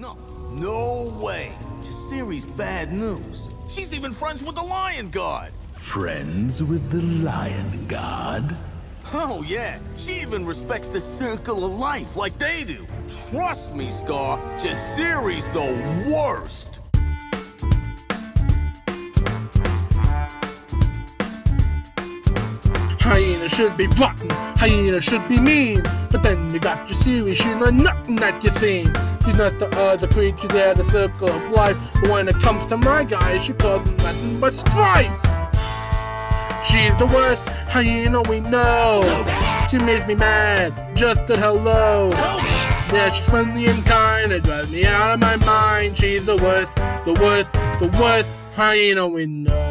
No, no way. Jasiri's bad news. She's even friends with the Lion Guard. Friends with the Lion Guard? Oh, yeah. She even respects the circle of life like they do. Trust me, Scar. Jasiri's the worst. Hyena should be rotten, hyena should be mean. But then you got Jasiri, she's not nothing that you seen. She's not the other creatures at the circle of life. But when it comes to my guys, she causes nothing but strife. She's the worst hyena we know. She makes me mad, just at hello. Yeah, she's friendly and kind, it drives me out of my mind. She's the worst, the worst, the worst hyena we know.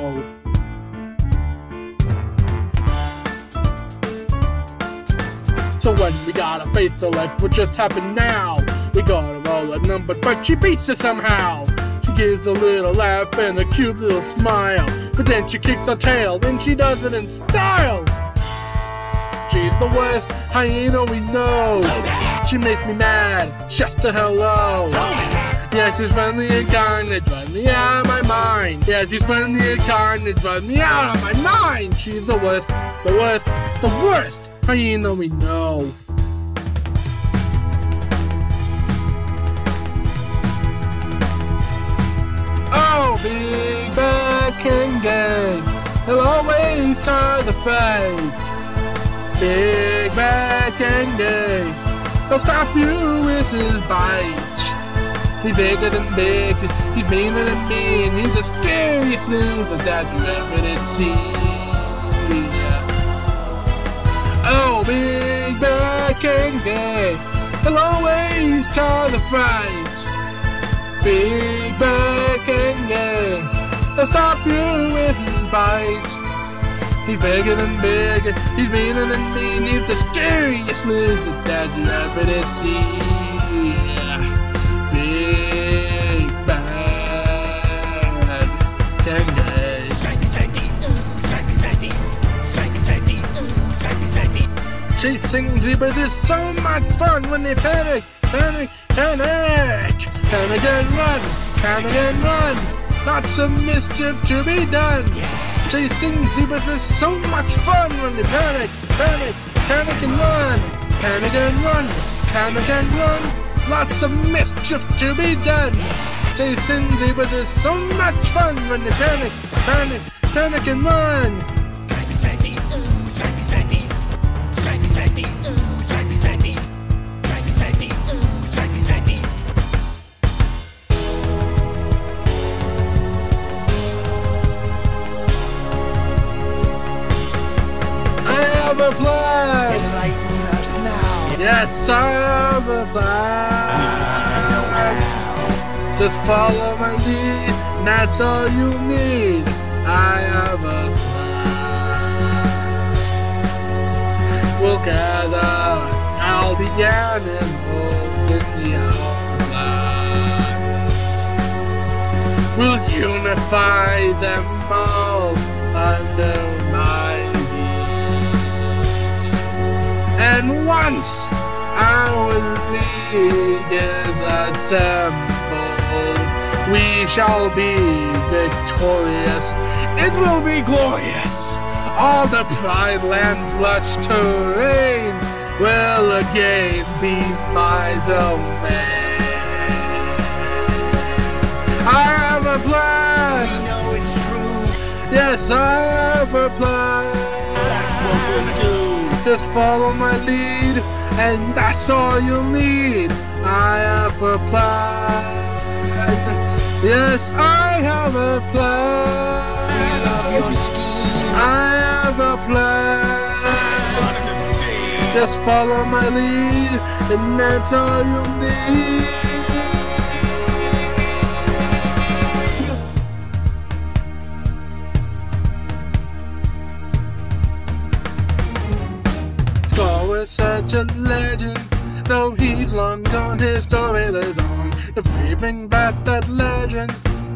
So when we gotta face select what just happened now, we gotta roll a number, but she beats us somehow. She gives a little laugh and a cute little smile, but then she kicks her tail, then she does it in style. She's the worst hyena we know. She makes me mad, just a hello. Yeah, she's friendly and kind, it drives me out of my mind. Yeah, she's friendly and kind, it drives me out of my mind. She's the worst, the worst, the worst hyena we know. Oh, big bad Kenge, he'll always cause a fight. Big bad Kenge, he'll stop you with his bite. He's bigger than big, he's meaner than mean, he's the scariest loser that you ever did see. Big Kenge, he'll always cause a fight. Big Kenge, he'll stop you with his bite. He's bigger than big, he's meaner than mean, he's the scariest lizard that you ever did see. Chasing zebras is so much fun when they panic, panic, panic. Panic and run, panic and run. Lots of mischief to be done. Chasing zebras is so much fun when they panic, panic, panic and run. Panic and run, panic and run. Lots of mischief to be done. Chasing zebras is so much fun when they panic, panic, panic and run. Plan. Enlighten us now. Yes, I have a plan. Just follow my lead, that's all you need. I have a plan. We'll gather all the animals in the outlands. We'll unify them all under once our league is assembled, we shall be victorious. It will be glorious. All the pride land's lush terrain will again be my domain. I have a plan. We know it's true. Yes, I have a plan. Just follow my lead, and that's all you'll need. I have a plan. Yes, I have a We plan. love your scheme. I have a plan. Just follow my lead, and that's all you'll need. Story lives on. If we bring back that legend,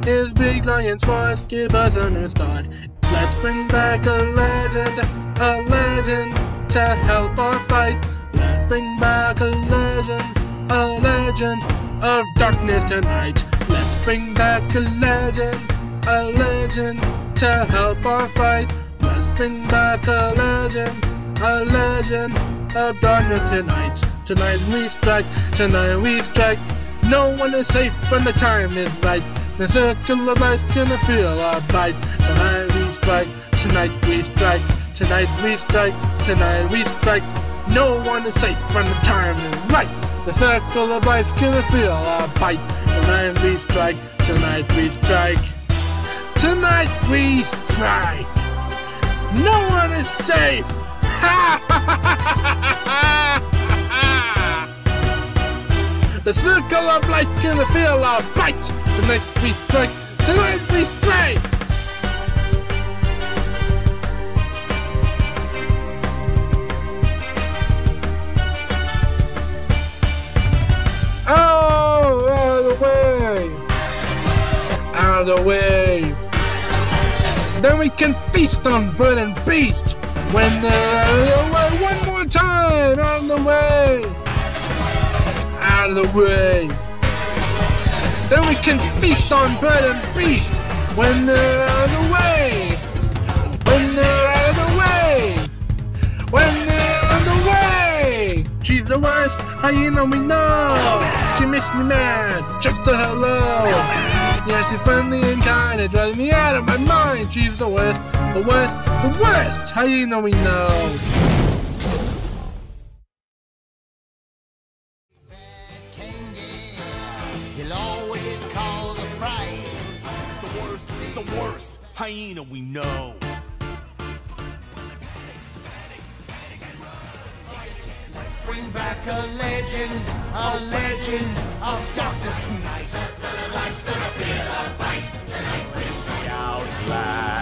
his big lion swords give us a new start. Let's bring back a legend, a legend to help our fight. Let's bring back a legend, a legend of darkness tonight. Let's bring back a legend, a legend to help our fight. Let's bring back a legend, a legend of darkness tonight. Tonight we strike, tonight we strike. No one is safe when the time is right. The circle of life gonna feel our bite. Tonight we strike, tonight we strike, tonight we strike, tonight we strike. No one is safe when the time is right. The circle of life's gonna feel our bite. Tonight we strike, tonight we strike. Tonight we strike. No one is safe. Ha The circle of life gonna feel our bite. Tonight we strike. Tonight we strike. Oh, out of the way! Out of the way! Then we can feast on bird and beast! When the way, one more time! Out of the way! Out of the way! Then we can feast on bird and beast! When they're out of the way! When they're out of the way! When they're out of the way! She's the worst, hyena we know! She makes me mad, just a hello! Yeah, she's friendly and kind, it drives me out of my mind! She's the worst, the worst, the worst hyena we know! Worst, the worst hyena we know. Bring back a legend, a legend of darkness to nights. Gonna feel a bite tonight. Outlast.